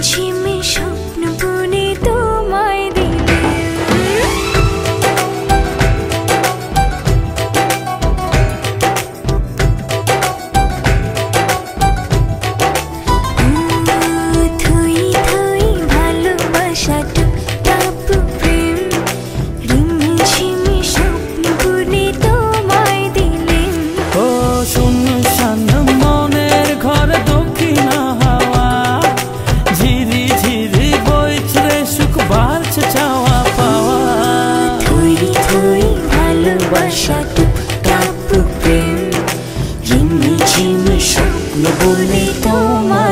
凄美声 वर्षा तु नि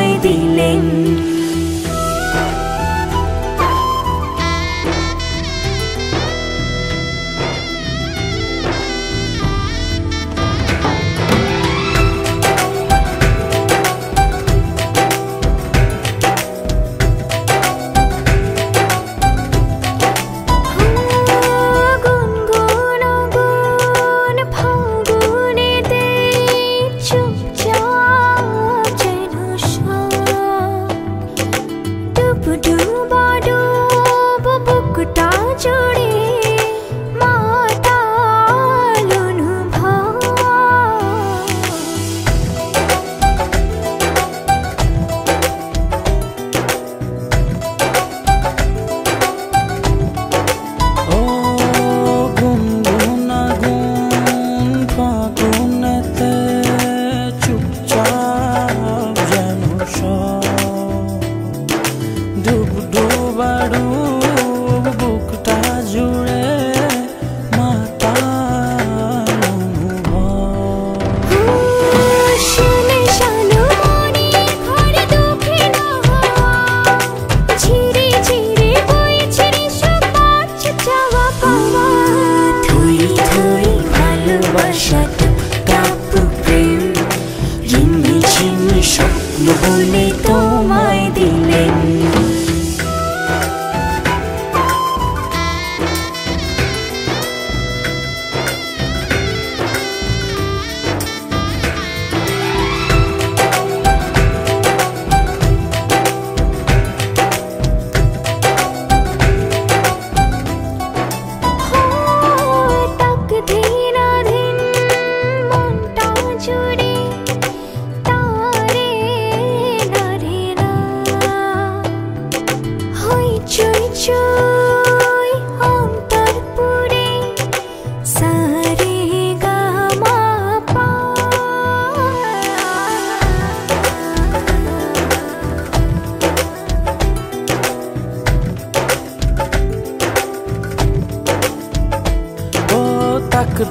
샤드 까불 빔 이미 짐이 셔 노보니 또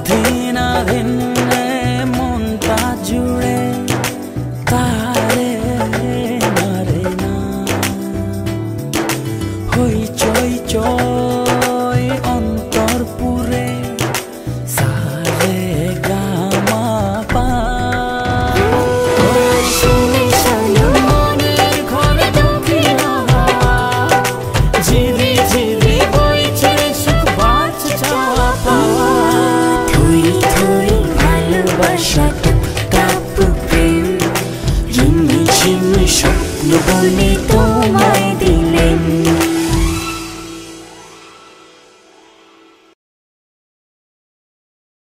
ভিনা ভিন্নে মনটা জুড়ে তারে নারে না হই চই চই নবমী তোমায় দিলেন